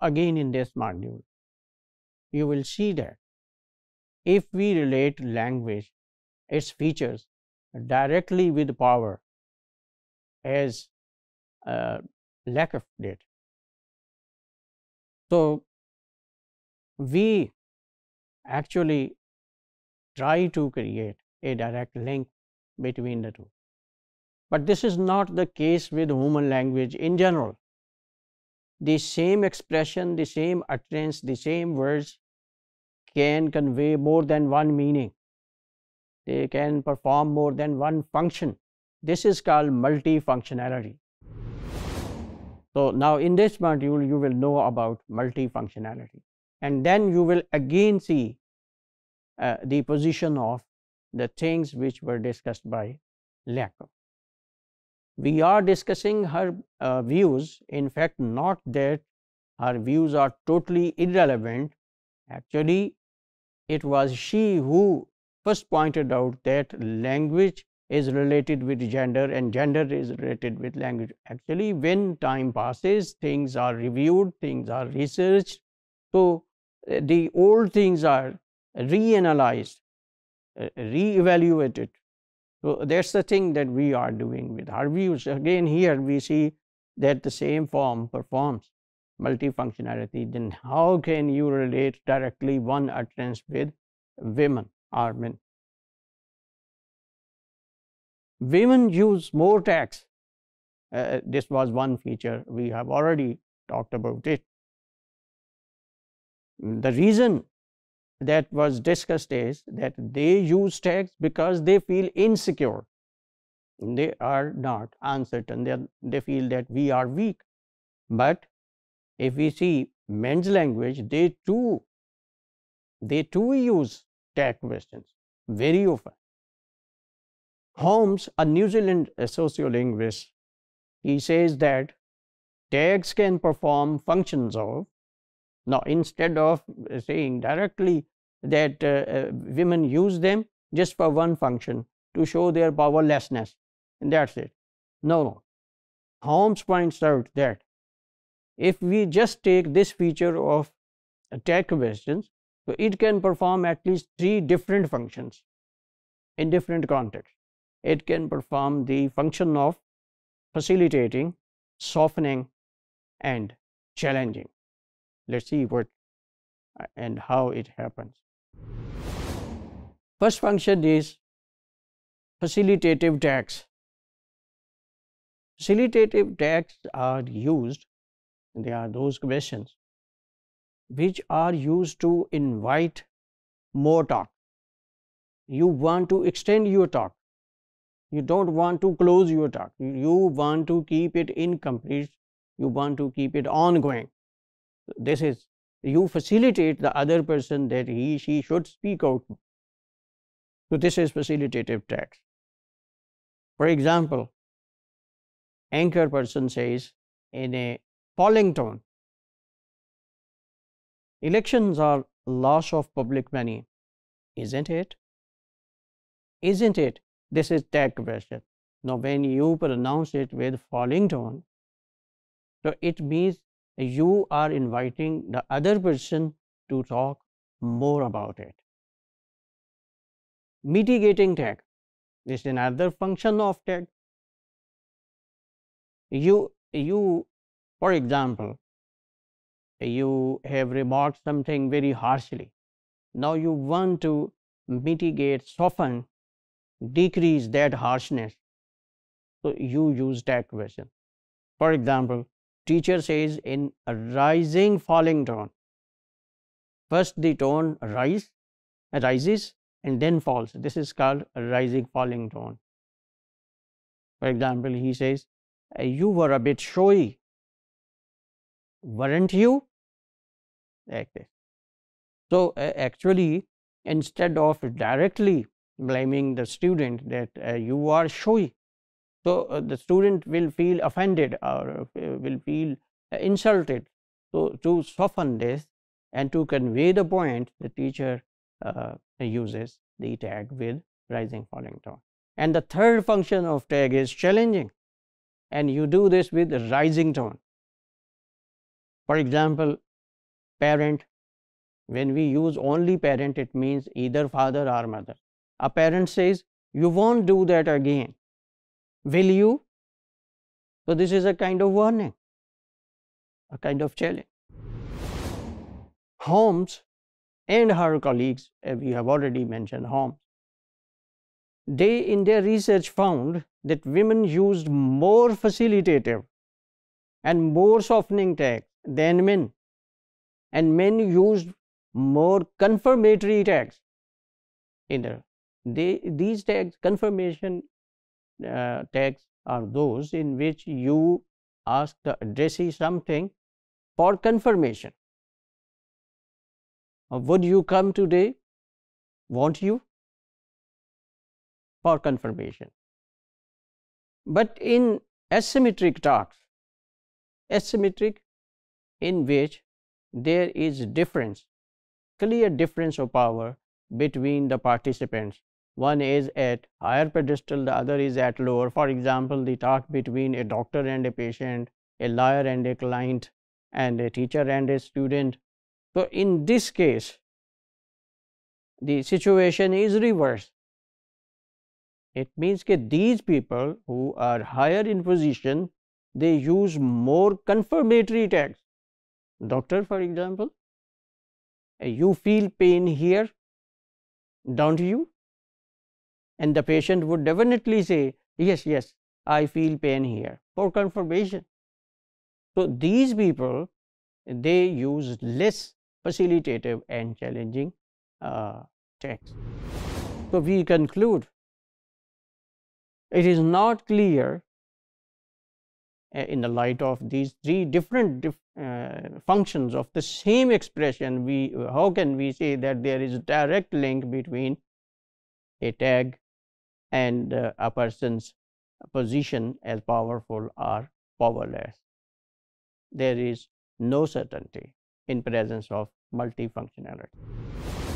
again in this module, you will see that if we relate language, its features directly with power as uh, Lakoff did. So, we actually try to create a direct link between the two. But this is not the case with human language in general. The same expression, the same utterance, the same words can convey more than one meaning. They can perform more than one function. This is called multifunctionality. So, now in this module you will know about multifunctionality and then you will again see uh, the position of the things which were discussed by Lakoff. We are discussing her uh, views, in fact, not that her views are totally irrelevant. Actually, it was she who first pointed out that language is related with gender and gender is related with language. Actually, when time passes, things are reviewed, things are researched. So, uh, the old things are reanalyzed, uh, re-evaluated. So, that is the thing that we are doing with views. Again here we see that the same form performs multifunctionality. Then how can you relate directly one utterance with women or men? Women use more tags. Uh, this was one feature we have already talked about it. The reason that was discussed is that they use tags because they feel insecure. They are not uncertain, they, are, they feel that we are weak. But if we see men's language, they too, they too use tag questions very often. Holmes, a New Zealand sociolinguist, he says that tags can perform functions of, now instead of saying directly that uh, uh, women use them just for one function to show their powerlessness and that's it. No, no. Holmes points out that if we just take this feature of tag questions, so it can perform at least three different functions in different contexts it can perform the function of facilitating, softening and challenging. Let us see what uh, and how it happens. First function is facilitative tags. Facilitative tags are used, they are those questions which are used to invite more talk. You want to extend your talk you don't want to close your talk. You want to keep it incomplete. You want to keep it ongoing. This is you facilitate the other person that he she should speak out. So this is facilitative text. For example, anchor person says in a falling tone, elections are loss of public money, isn't it? Isn't it? This is tag question. Now, when you pronounce it with falling tone, so it means you are inviting the other person to talk more about it. Mitigating tag is another function of tag. You, you, for example, you have remarked something very harshly. Now you want to mitigate, soften decrease that harshness. So you use tag question. For example, teacher says in a rising falling tone. First the tone rise, rises and then falls. This is called a rising falling tone. For example, he says, you were a bit showy, weren't you? Like this. So uh, actually, instead of directly blaming the student that uh, you are showy. So, uh, the student will feel offended or uh, will feel uh, insulted. So, to soften this and to convey the point, the teacher uh, uses the tag with rising falling tone. And the third function of tag is challenging and you do this with rising tone. For example, parent. When we use only parent, it means either father or mother. A parent says, you won't do that again. Will you? So this is a kind of warning, a kind of challenge. Holmes and her colleagues, we have already mentioned Holmes, they in their research found that women used more facilitative and more softening tags than men and men used more confirmatory tags in there. They, these tags, confirmation uh, tags are those in which you ask the addressee something for confirmation. Uh, would you come today? Won't you? For confirmation. But in asymmetric talks, asymmetric in which there is difference, clear difference of power between the participants. One is at higher pedestal, the other is at lower. For example, the talk between a doctor and a patient, a lawyer and a client, and a teacher and a student. So, in this case, the situation is reversed. It means that these people who are higher in position, they use more confirmatory tags. Doctor, for example, you feel pain here, don't you? And the patient would definitely say, yes, yes, I feel pain here for confirmation. So these people, they use less facilitative and challenging uh, text. So we conclude it is not clear uh, in the light of these three different dif uh, functions of the same expression we how can we say that there is a direct link between a tag and uh, a person's position as powerful or powerless. There is no certainty in presence of multifunctionality.